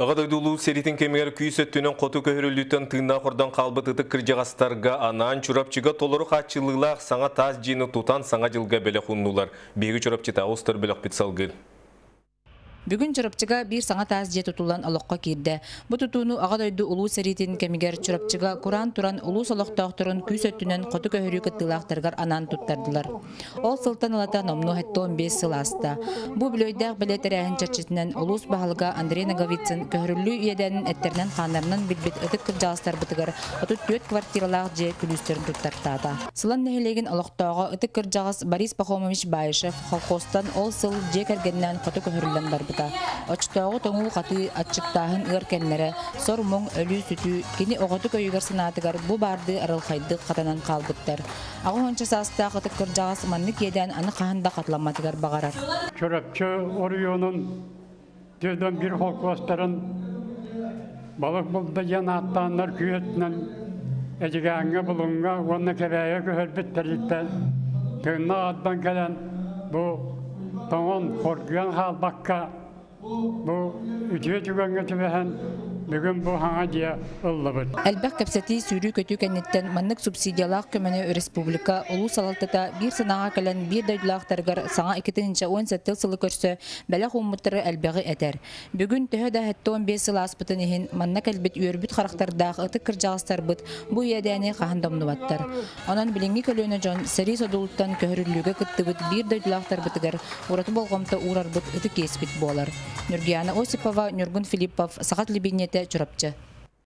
Ағадайдулу серитин кемегер күй сөттінен қоту көхірілдіктен тыйна құрдан қалбыт ытык кіржағастарға анан чурапчыға толыру қатчылығылақ саңа таз жиыны тутан саңа жылға бәлі құннулар. Бегі бәліқ бит салгыл. Бүгін чурапчыга бир саңа таз же тутулан олоққа кирді. Бу тутууну ага дойду улуу серитин кемигер чурапчыга Куран туран улуу солоқтоқтырын күй сөттүнөн қоту көхөрүү кыттылаақтаргар анан туттардылар. Ол сылтан алата номну хетто 15 сыл аста. Бу билөйдәк билетерәһин чачытынан улус баһалга Андрей Наговицын көхөрүлүү иеден эттернен ханарынан билбит ытык кыржагыстар бытыгар отут төт квартиралаах же күлүстерин туттартаата. Сылан нехилеген олоқтоого ытык кыржагас Борис Пахомович Байышев холхостан ол сыл же кергеннен қоту көхөрүлөн барбыта. Очтоого тоңул каты ачыктаахын ыр келлере сор моң өлүү сүтү кини оготу көйгөр сынаатыгар бу барды арылхайды катанан калбыттар. Агы онча саста кытык кыржагас маннык еден аны Orion'un düzden bir holkostların balık buldu yanattanlar küyetinen eciganga bulunga onu kebeye köhölbüt terlikten tığına addan gelen bu toğun korkuyan Bu ülke güven götüme hem bugün bu hana diye ıllıbıt. Әлбәк кәпсәти сүйрүү көтүү кәннеттен маннык субсидиялаах көмөнө республика улуу салалтата бир сынага кәлән бир дойдулаахтаргар саңа 2017 сылы көрсө бәлә хуммуттары әлбәги этер. Бүгүн төһө да хәтта 15 сыл аспытын иһин манна кәлбит үөрбүт характардаах ыты кыржагыстар быт бу ядәне кахандамныбаттар. Анан билинги көлөнө жон сери содулуттан көһөрүлүгө кыттыбыт бир дойдулаахтар бытыгар ураты болгомто уурарбыт ыты кеспит болар. Нургияна Осипова, Нургун Филиппов, Сахат Либинете, Чурапчы.